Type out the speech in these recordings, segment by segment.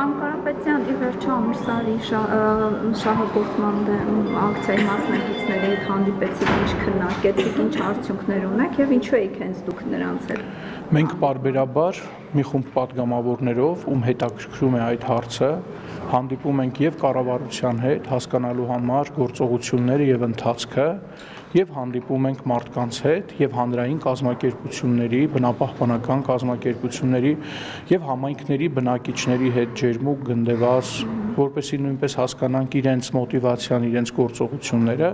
Պարոն Կարապետյան, ի վերջո ամուսարի շահագործման ակցիայի մասնակիցների հետ հանդիպեցիք, ինչ քննարկեցիք, ինչ արդյունքներ ունեք եւ ինչու եք հենց դուք նրանց հետ։ Մենք parberabar մի խումբ падգամավորներով, ում հետաքրքրում է այդ հարցը, հանդիպում ենք եւ կառավարության հետ հասկանալու համար գործողությունները եւ ընթացքը եւ հանդիպում ենք մարդկանց հետ եւ հանրային կազմակերպությունների, բնապահպանական կազմակերպությունների եւ համայնքների բնակիչների հետ ջերմուկ գնդեվազ, որպեսզի նույնպես հասկանանք իրենց մոտիվացիան, իրենց գործողությունները։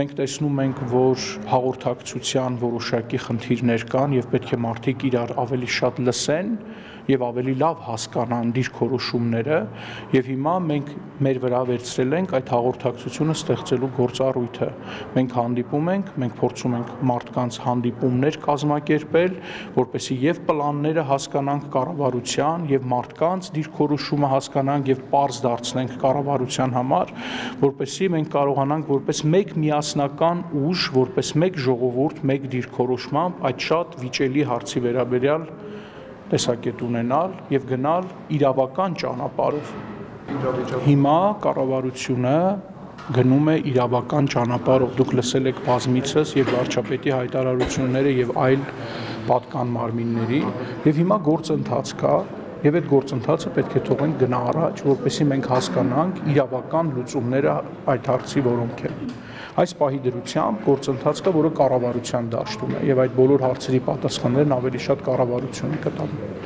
Մենք տեսնում ենք, որ հաղորդակցության որոշակի խնդիրներ կան եւ պետք է մարդիկ իրար ավելի շատ լսեն եւ ավելի լավ հասկանան դիրքորոշումները եւ հիմա մենք մեր վրա վերցրել ենք այդ հաղորդակցությունը ստեղծելու գործառույթը։ Մենք հանդիպում ենք, մենք փորձում ենք մարդկանց հանդիպումներ կազմակերպել, որպեսզի եւ պլանները հասկանանք կառավարության եւ մարդկանց դիրքորոշումը հասկանանք եւ པարզ դարձնենք կառավարության համար, որպեսզի մենք կարողանանք որպես մեկ միասնական ուժ, որպես մեկ ժողովուրդ, մեկ դիրքորոշմամբ այդ շատ վիճելի հարցի վերաբերյալ տեսակետ ունենալ եւ գնալ իրավական ճանապարհով։ Հիմա կառավարությունը գնում է իրավական ճանապարհով։ Դուք լսել եք բազմիցս եւ վարչապետի հայտարարությունները եւ այլ պատկան մարմինների եւ հիմա գործընթաց կա եւ այդ գործընթացը պետք է թողենք գնա առաջ, որպեսզի մենք հասկանանք իրավական լուծումները այդ հարցի որոնք են։ Այս պահի դրությամբ գործընթաց կա, որը կառավարության դաշտում է եւ այդ բոլոր հարցերի պատասխաններն ավելի շատ կառավարությունը կտա։